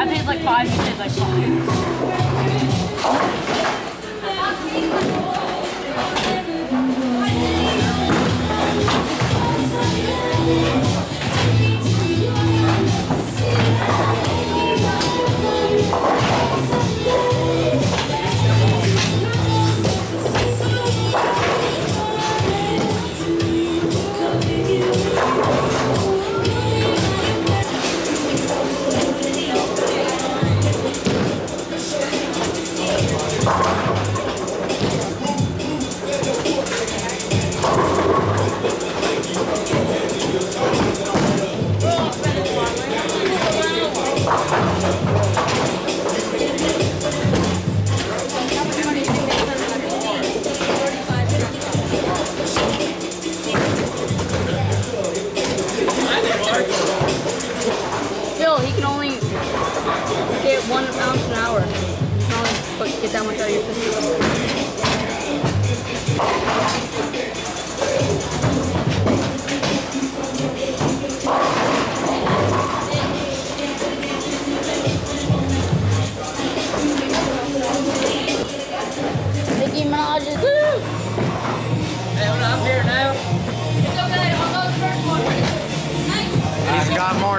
I paid like five, you paid like five.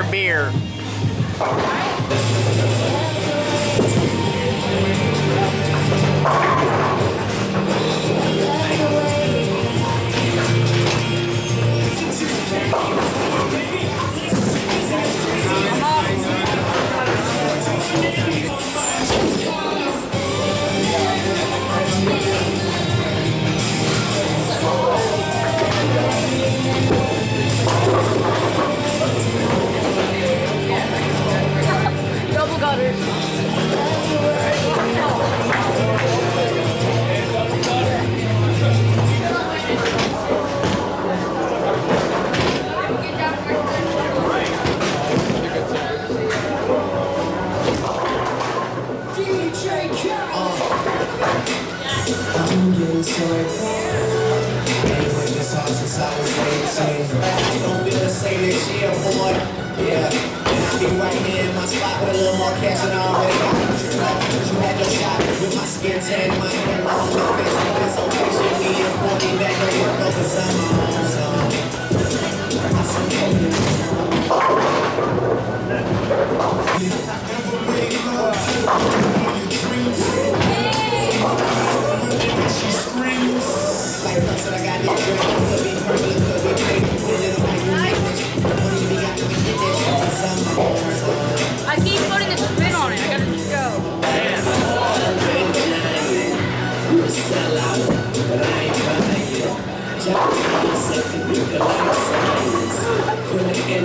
beer.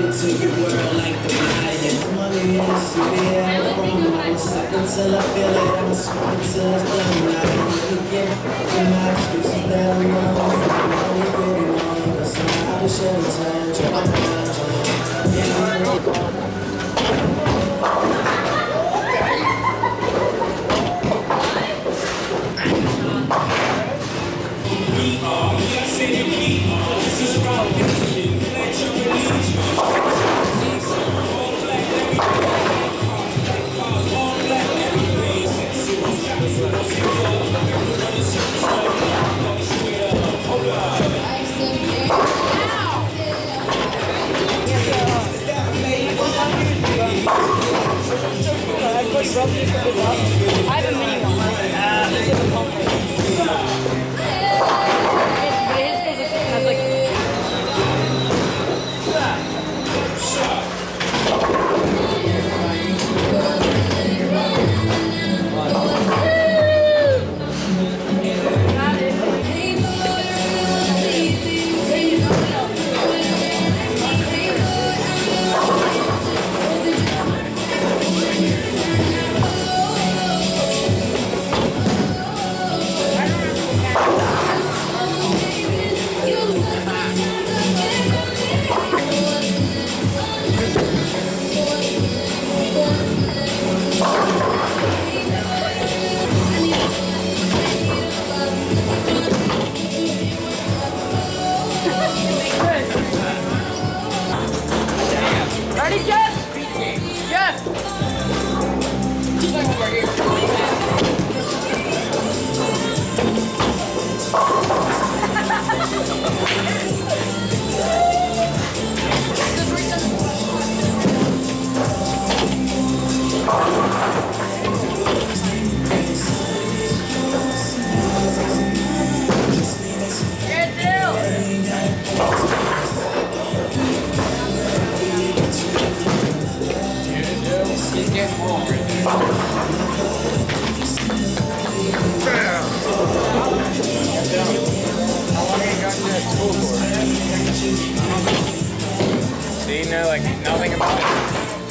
To the world like the lion. Money and sweet out from my Stuck until I feel it. I'm screaming till it's done. I don't get in my excuses that I'm wrong. I'm only getting on. That's not how the shit is turned. Jump on the Yeah, I'm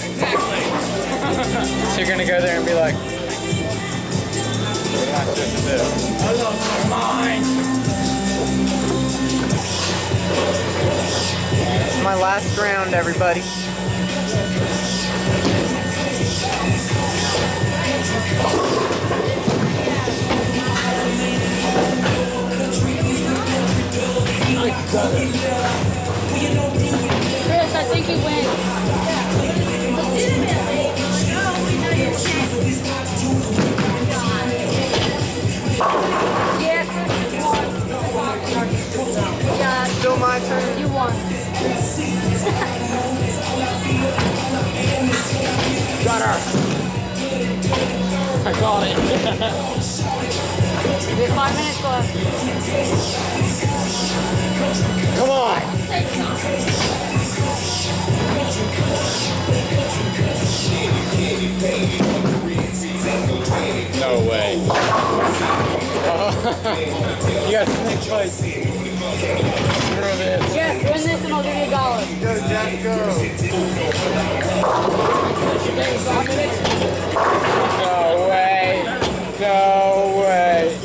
Exactly. So you're gonna go there and be like, I do? Mine. It's my last round, everybody. Chris, I got it. We have five minutes left. Come on. No way. you got snake fights. Screw this. Jeff, win this and I'll give you a dollar. Go, Jack, go. No way. No way.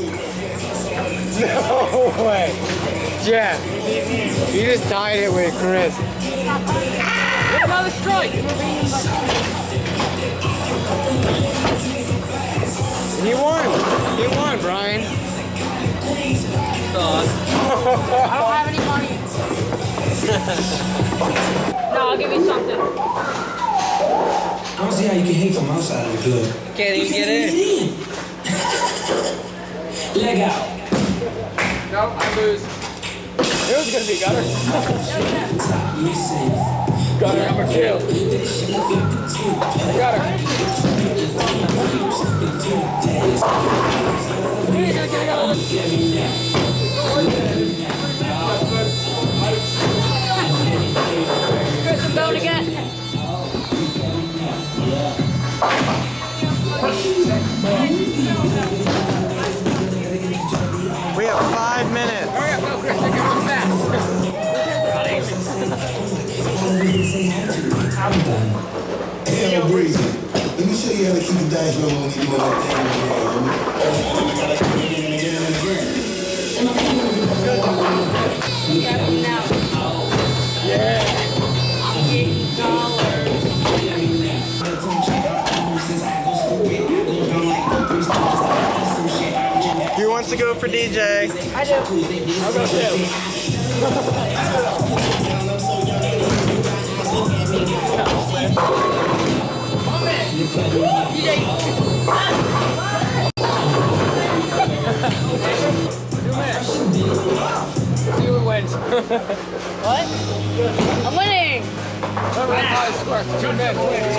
No way. Jeff, you just tied it with Chris. Another strike. He won. He won, Brian. I don't have any money. no, I'll give you something. I don't see how you can hate from outside of the club. Can't even get in. in. Leg out. Nope, I lose. It was gonna be gutter. Oh, Stop missing. Gutter number two. This shit look like the two. I'm. We have five minutes. Hurry up, go, Chris. Real fast. Hell breezy. Let me show you how to keep the dice rolling when you're doing that thing over there, homie. Yeah, now. Who wants to go for DJ? I do. I'll go too. What? I'm winning. Everyone's high score. Two men wins.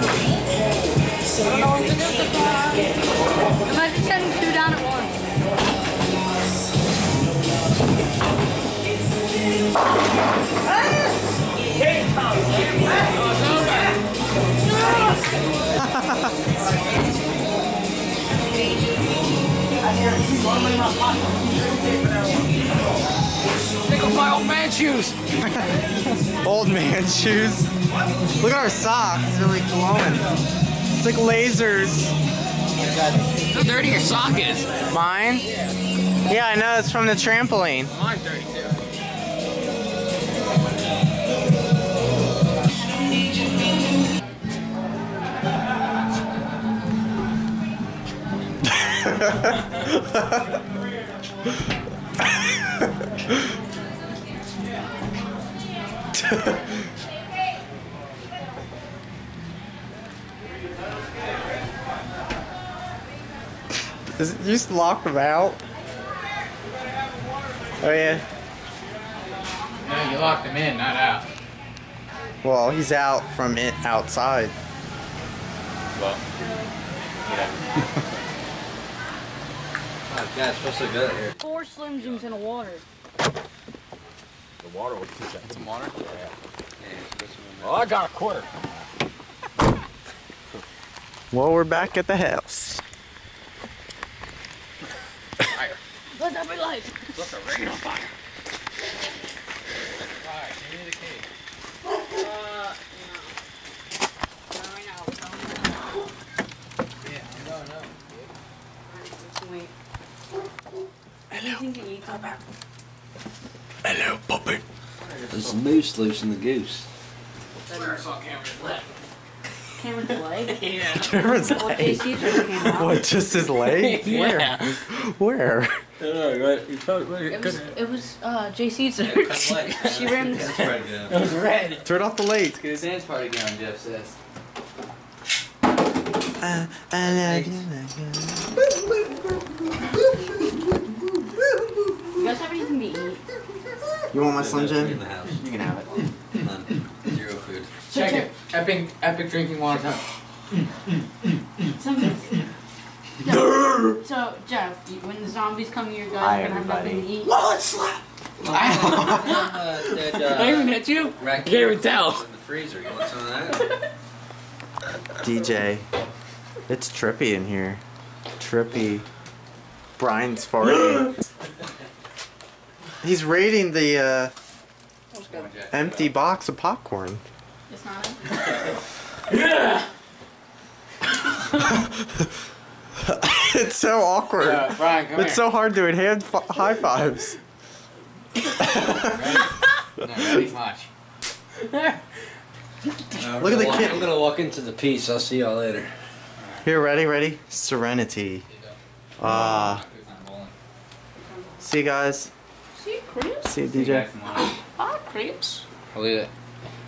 Take off my old man shoes. Old man shoes. Look at our socks. They're like glowing. It's like lasers. How dirty your sock is. Mine? Yeah, I know. It's from the trampoline. Mine's dirty too. Is it just lock them out? Oh yeah. No, you locked him in, not out. Well, he's out from it outside. Well, yeah. Oh, God, it smells so good here. Four Slim Jims in a water. The water will keep that. Some water? Yeah. Well, oh, I got a quarter. Well, we're back at the house. Fire. Let that be light. Look, a rain on fire. Alright, give me the key. Uh, no. Right now. Yeah, no, no. Wait. Anything to eat? Hello, puppy. There's a moose loose in the goose. Where's on camera's leg? Cameron's leg? Yeah. Trevor's Well, leg. JC just came out. What, just his leg? Yeah. Where? Where? It was, it was uh, JC's She ran That's the pretty good. It was red. Turn off the light. Get a dance party going, Jeff says. Uh, I love You guys have anything to eat? You want my Slim Jim? You can have it. None. Zero food. Check it. Epic, epic drinking water. Something. Yeah. So, Jeff, when the zombies come to your guys, Hi, you're gonna have nothing to eat. Wallet slap! Uh, did, I even uh, hit you. Can't even tell. in the freezer. You want some of that? DJ, it's trippy in here. Trippy. Brian's farting. He's raiding the uh, empty box of popcorn. It's not it? it's so awkward. Uh, Brian, come it's here. so hard doing hand fi- high fives. Ready? Watch. Look at the kid. I'm gonna walk into the piece. I'll see y'all later. Here, ready, ready? Serenity. Ah. See you guys. See, creeps? See DJ. Ah, creeps. I'll leave it.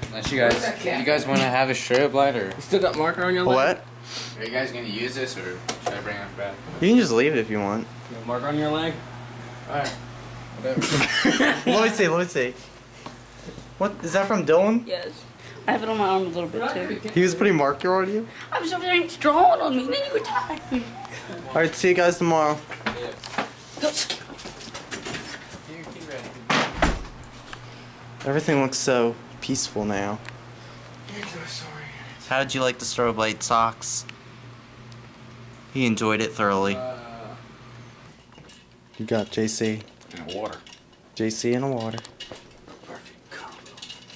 Unless you guys, you guys want to have a strip light, or Still got marker on your leg? What? are you guys gonna use this, or should I bring it back? You can just leave it if you want. You Marker on your leg? Alright. Whatever. let me see, let me see. What is that from Dylan? Yes. I have it on my arm a little bit too. He was putting marker on you? I was over there and he's drawing on me, and then you attacked me. Alright, see you guys tomorrow. That's You keep ready. Everything looks so peaceful now. How did you like the strobe light socks? He enjoyed it thoroughly. Uh, You got JC. in water. JC in the water.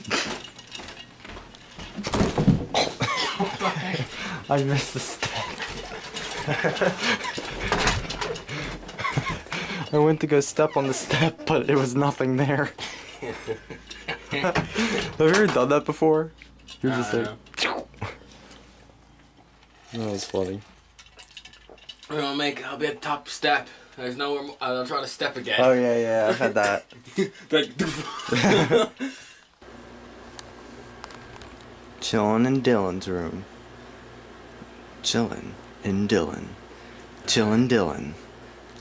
I missed the step. I went to go step on the step, but it was nothing there. Have you ever done that before? You're just like. That was funny. We're gonna make. I'll be at the top step. There's nowhere. mo- I'll try to step again. Oh yeah, yeah, I've had that. Like, Chillin' in Dylan's room. Chillin' in Dylan. Chillin' Dylan.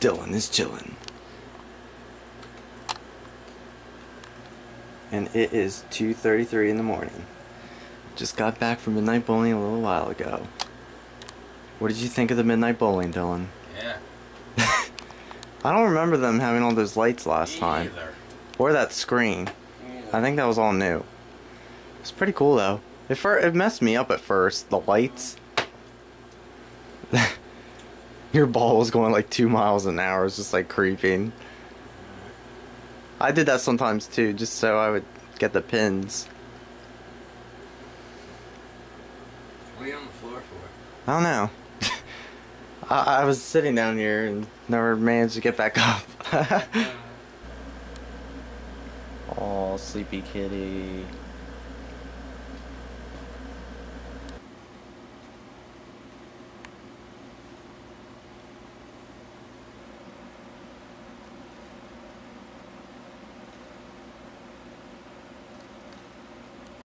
Dylan is chillin'. And it is 2.33 in the morning. Just got back from midnight bowling a little while ago. What did you think of the midnight bowling, Dylan? yeah. I don't remember them having all those lights last time. Either. Or that screen. I think that was all new. It's pretty cool though. It, it messed me up at first, the lights. Your ball was going like two miles an hour, it's just like creeping. I did that sometimes too, just so I would get the pins. What are you on the floor for? I don't know. I, I was sitting down here and never managed to get back up. oh, sleepy kitty.